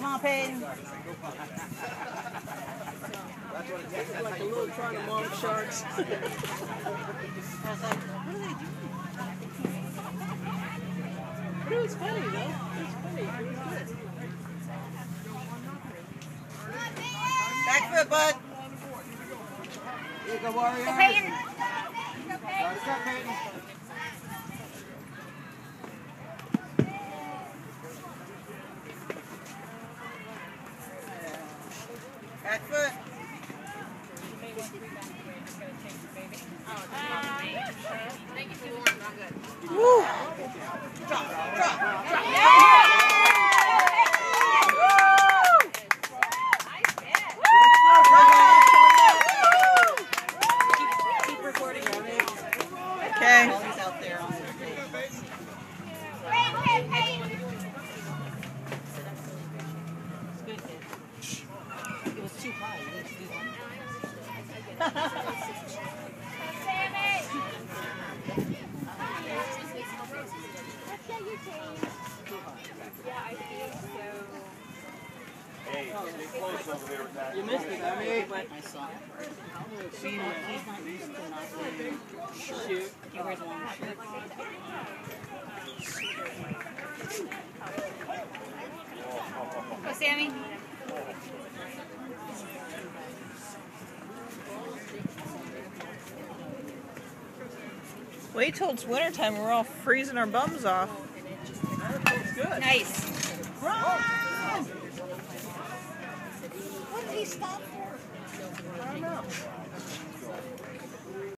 Come on, Peyton. like a little trying to mom sharks. I was like, what are they doing? But it was funny though. It was funny. It was good. Back foot, bud. Here you go, Warrior. Go, Peyton. What's up, Peyton? Back foot. Woo. Drop, drop, drop. Keep recording. Okay. There on too high. You need to do You missed it, I mean, I saw it. He's not used to not wearing shoot. He wears long shirts. Go, Sammy. Wait till it's wintertime and we're all freezing our bums off. Nice. What did he stop for? I don't know.